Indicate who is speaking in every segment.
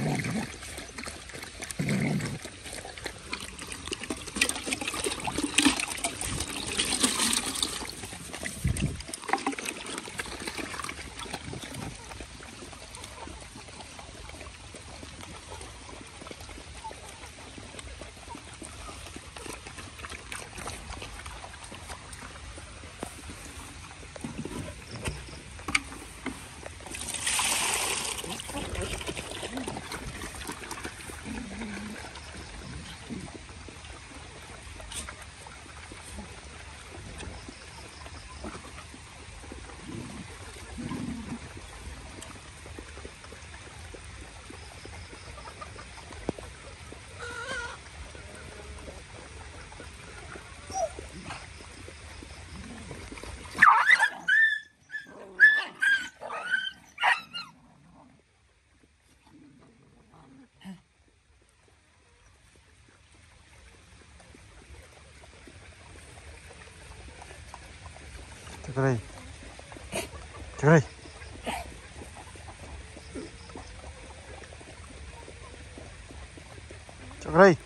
Speaker 1: もんでも
Speaker 2: Thử đây
Speaker 3: Thử đây Cho đây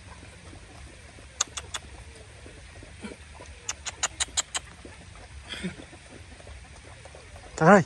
Speaker 4: Cho đây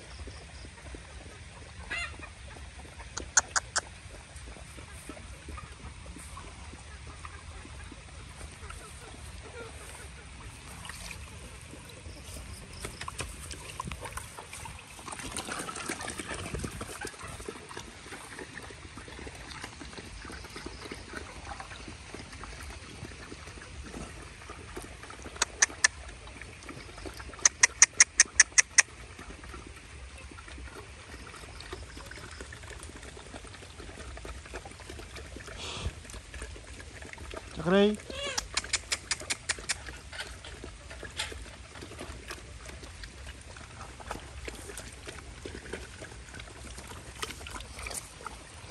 Speaker 5: Chắc đi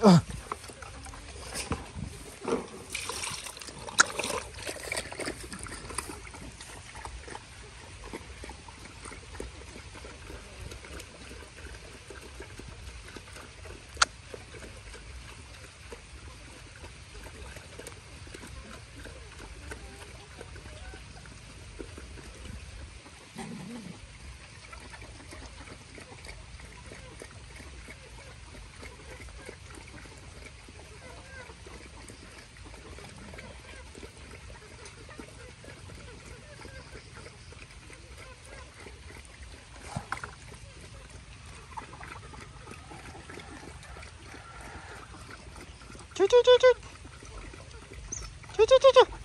Speaker 5: Ugh.
Speaker 6: 쭈쭈쭈쭈 쭈쭈쭈쭈